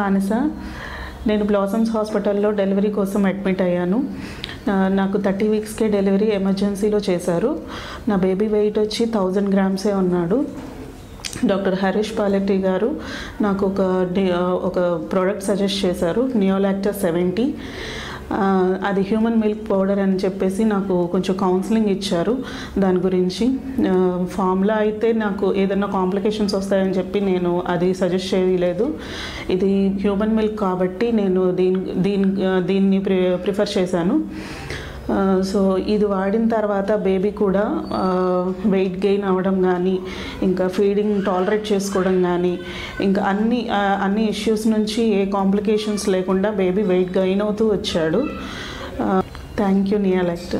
మానస. నేను బ్లాసమ్స్ హాస్పిటల్లో డెలివరీ కోసం అడ్మిట్ అయ్యాను. నాకు థర్టీ వీక్స్కే డెలివరీ ఎమర్జెన్సీలో చేశారు. నా బేబీ వెయిట్ వచ్చి థౌజండ్ గ్రామ్సే ఉన్నాడు. డాక్టర్ హరీష్ పాలెట్టి గారు నాకు ఒక ఒక ప్రోడక్ట్ సజెస్ట్ చేశారు నియోలాక్టర్ సెవెంటీ. అది హ్యూమన్ మిల్క్ పౌడర్ అని చెప్పేసి నాకు కొంచెం కౌన్సిలింగ్ ఇచ్చారు దాని గురించి. ఫామ్లో అయితే నాకు ఏదైనా కాంప్లికేషన్స్ వస్తాయని చెప్పి నేను అది సజెస్ట్ చేయలేదు. ఇది హ్యూమన్ మిల్క్ కాబట్టి నేను దీని దీని దీన్ని ప్రి ప్రిఫర్ చేశాను. సో ఇది వాడిన తర్వాత బేబీ కూడా వెయిట్ గెయిన్ అవ్వడం కానీ ఇంకా ఫీడింగ్ టాలరేట్ చేసుకోవడం కానీ ఇంకా అన్ని అన్ని ఇష్యూస్ నుంచి ఏ కాంప్లికేషన్స్ లేకుండా బేబీ వెయిట్ గెయిన్ అవుతూ వచ్చాడు. Thank you నియాలెక్ట్.